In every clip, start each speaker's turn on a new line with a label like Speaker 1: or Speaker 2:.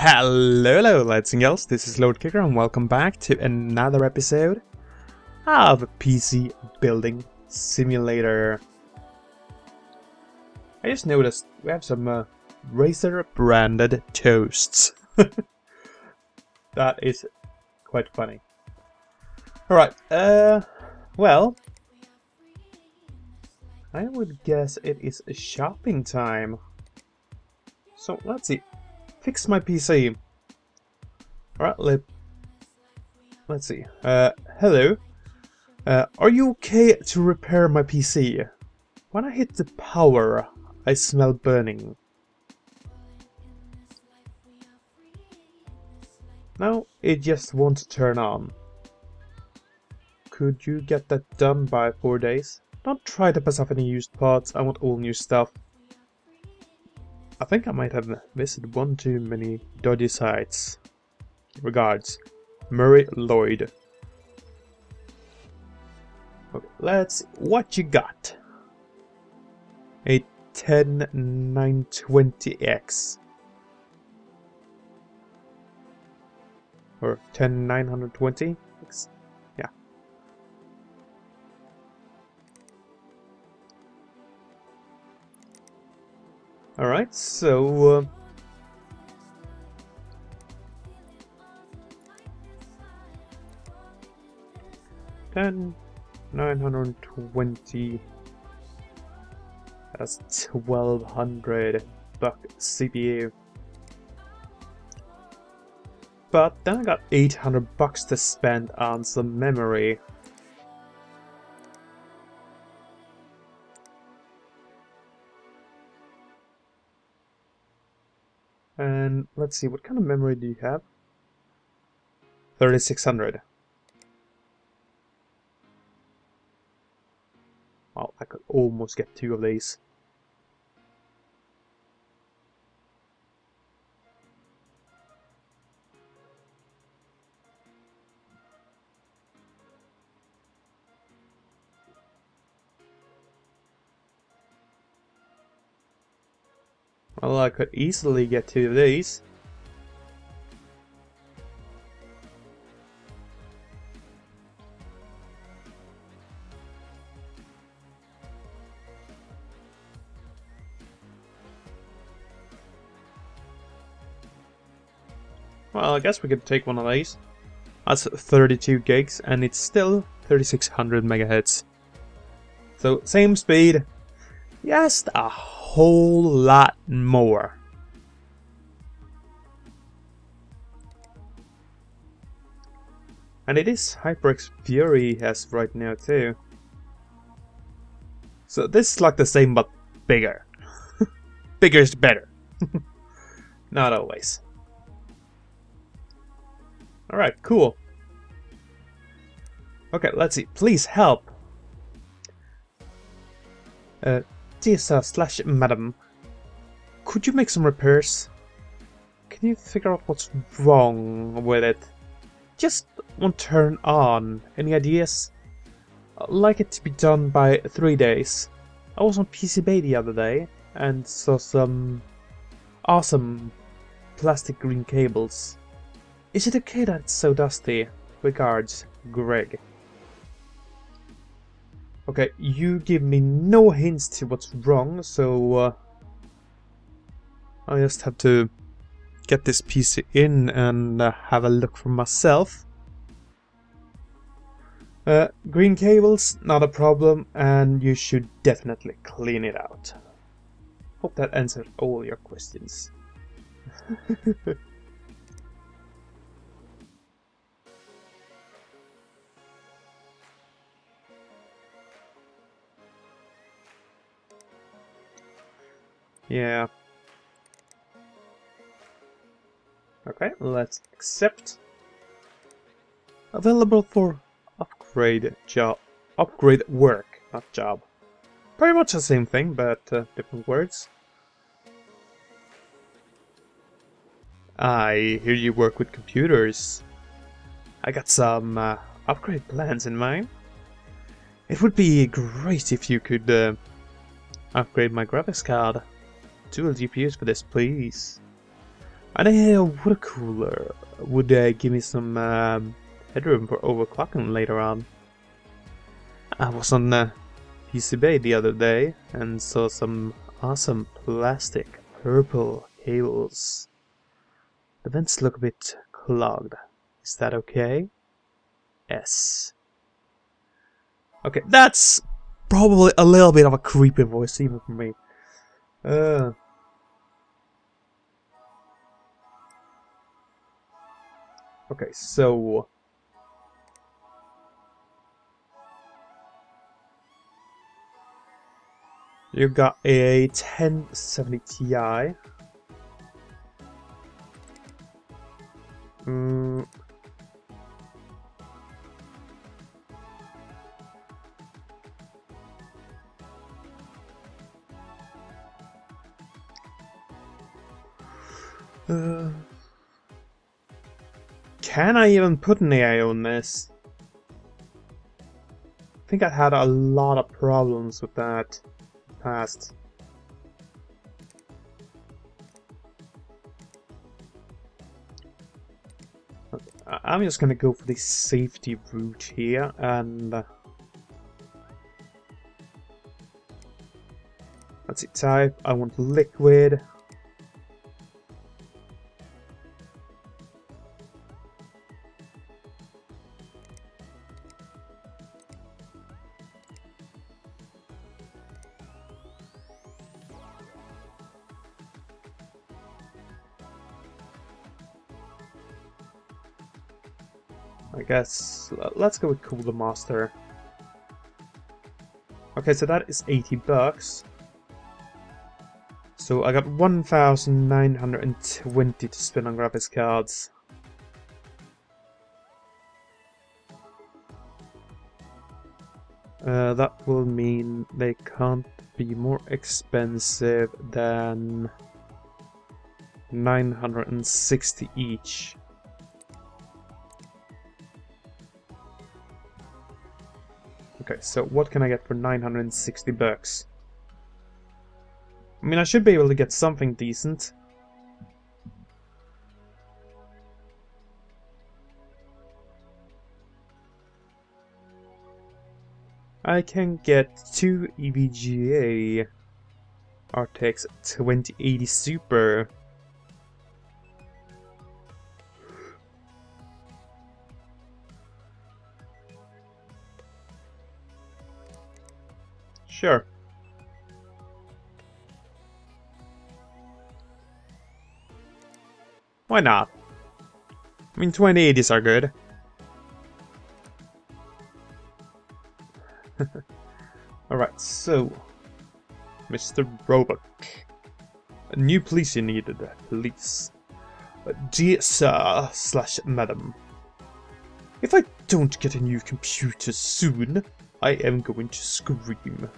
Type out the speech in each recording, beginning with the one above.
Speaker 1: Hello, hello, lads and girls. This is Lord Kicker, and welcome back to another episode of PC Building Simulator. I just noticed we have some uh, Razer branded toasts. that is quite funny. Alright, uh, well, I would guess it is shopping time. So let's see. Fix my PC. Alright, let, let's see. Uh, hello. Uh, are you okay to repair my PC? When I hit the power, I smell burning. Now it just won't turn on. Could you get that done by four days? Don't try to pass off any used parts, I want all new stuff. I think I might have visited one too many dodgy sites. Regards, Murray Lloyd. Let's what you got. A 10920X. Or 10920? Alright, so... Uh, Ten nine hundred twenty. That's twelve hundred buck CPU. But then I got eight hundred bucks to spend on some memory. And let's see, what kind of memory do you have? 3600. Well, I could almost get two of these. Well, I could easily get two of these. Well, I guess we could take one of these. That's 32 gigs, and it's still 3600 megahertz. So, same speed, just a ah. Whole lot more. And it is HyperX Fury as right now too. So this is like the same but bigger. bigger is better. Not always. Alright, cool. Okay, let's see. Please help. Uh, dear sir slash madam, could you make some repairs? Can you figure out what's wrong with it? Just won't turn on. Any ideas? I'd like it to be done by three days. I was on PCBay the other day and saw some awesome plastic green cables. Is it okay that it's so dusty? Regards, Greg. Okay, you give me no hints to what's wrong, so uh, I just have to get this PC in and uh, have a look for myself. Uh, green cables, not a problem, and you should definitely clean it out. Hope that answered all your questions. Yeah. Okay, let's accept. Available for upgrade job. Upgrade work, not job. Pretty much the same thing, but uh, different words. I hear you work with computers. I got some uh, upgrade plans in mind. It would be great if you could uh, upgrade my graphics card. Dual GPUs for this, please. And a water cooler would uh, give me some um, headroom for overclocking later on. I was on uh, PC Bay the other day and saw some awesome plastic purple cables. The vents look a bit clogged. Is that okay? Yes. Okay, that's probably a little bit of a creepy voice even for me. Uh, okay, so you got a 1070 Ti. Mm, Uh, can I even put an AI on this? I think I had a lot of problems with that past. I'm just gonna go for the safety route here and uh, let's see type I want liquid I guess let's go with Cooler Master. Okay, so that is 80 bucks. So I got 1,920 to spend on graphics cards. Uh, that will mean they can't be more expensive than 960 each. Okay, so what can I get for 960 bucks? I mean, I should be able to get something decent. I can get two EVGA RTX 2080 Super Sure. Why not? I mean, 2080s are good. Alright, so... Mr. Robot. A new police you needed. Police. Uh, dear sir slash madam. If I don't get a new computer soon, I am going to scream.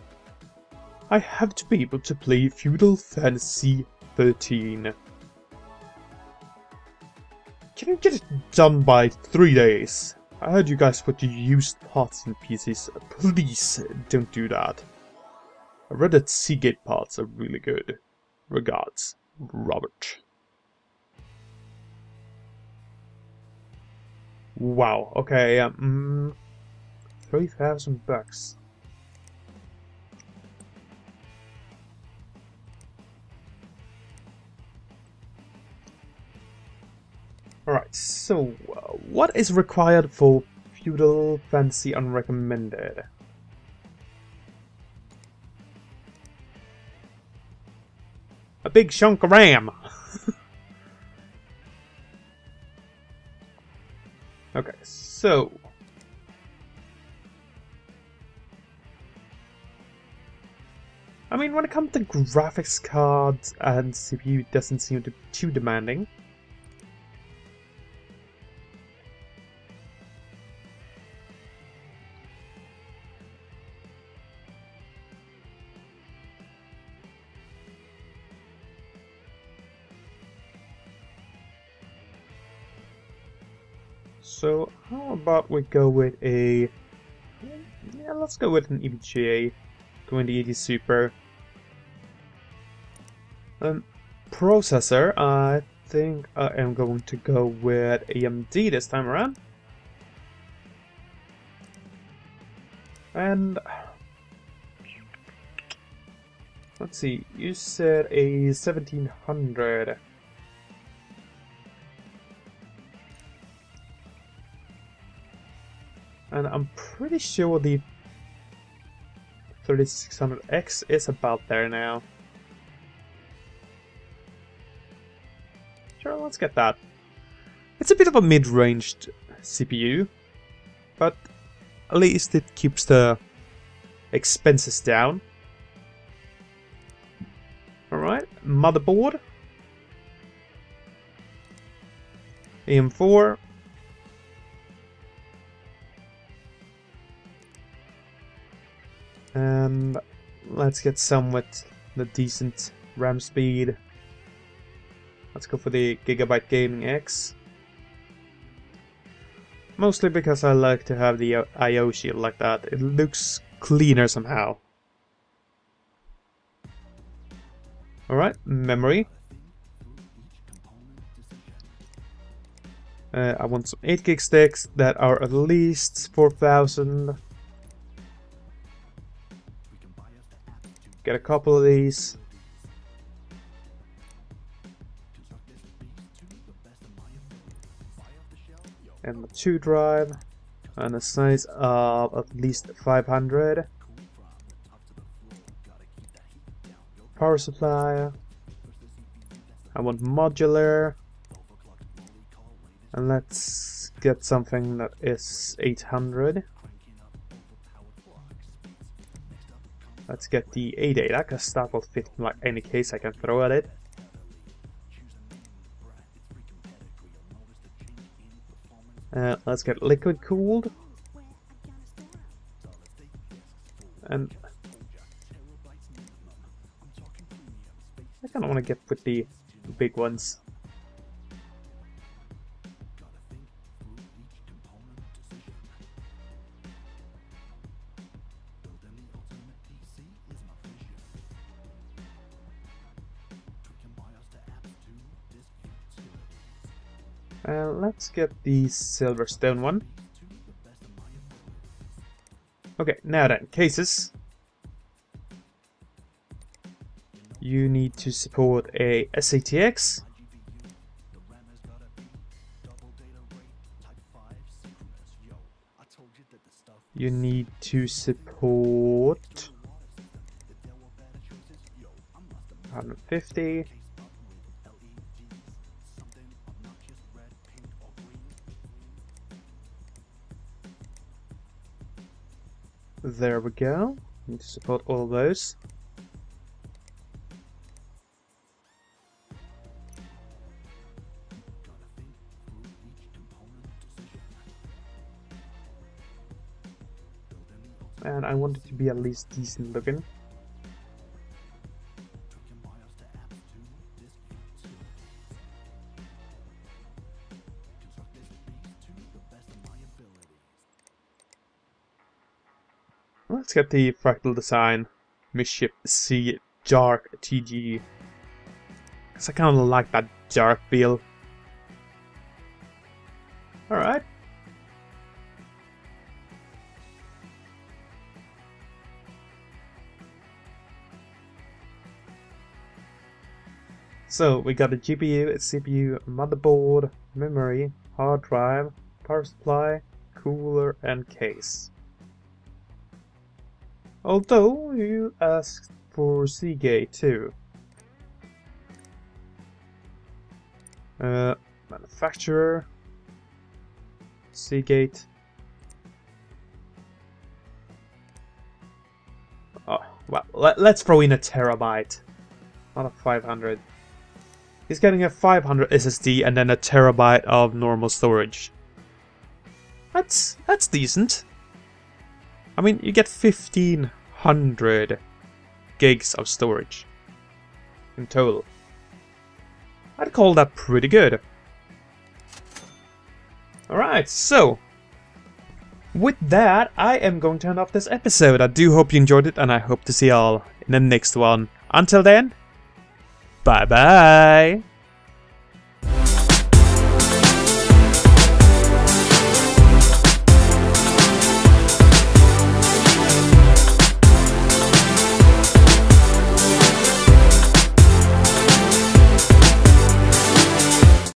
Speaker 1: I have to be able to play Feudal Fantasy 13. Can you get it done by three days? I heard you guys put used parts in pieces. Please don't do that. I read that Seagate parts are really good. Regards, Robert. Wow, okay, um, 3,000 bucks. Alright, so uh, what is required for Feudal Fantasy Unrecommended? A big chunk of RAM! okay, so... I mean, when it comes to graphics cards and CPU, doesn't seem to be too demanding. So how about we go with a... Yeah, let's go with an EVGA 2080 Super. Um, processor, I think I am going to go with AMD this time around. And let's see, you said a 1700. And I'm pretty sure the 3600X is about there now. Sure, let's get that. It's a bit of a mid-ranged CPU, but at least it keeps the expenses down. Alright, motherboard. AM4. And let's get some with the decent RAM speed. Let's go for the Gigabyte Gaming X. Mostly because I like to have the I.O. shield like that. It looks cleaner somehow. Alright, memory. Uh, I want some 8 gig sticks that are at least 4000. Get a couple of these. and the 2 drive. And a size of at least 500 power supply. I want modular. And let's get something that is 800 let's get the 8 because that will fit in like any case I can throw at it Uh, let's get liquid cooled. And I kind of want to get with the big ones. Uh, let's get the Silverstone one. Okay, now then, cases. You need to support a SATX. You need to support 150. There we go. Need to support all those. And I want it to be at least decent looking. Let's get the fractal design Meshify C dark TG. Because I kind of like that dark feel. Alright. So we got a GPU, a CPU, motherboard, memory, hard drive, power supply, cooler, and case. Although you asked for Seagate too. Uh, manufacturer, Seagate. Oh, well, let, us throw in a terabyte, not a 500. He's getting a 500 SSD and then a terabyte of normal storage. That's that's decent. I mean, you get 1500 gigs of storage in total. I'd call that pretty good. Alright, so with that, I am going to end off this episode. I do hope you enjoyed it, and I hope to see y'all in the next one. Until then, bye bye!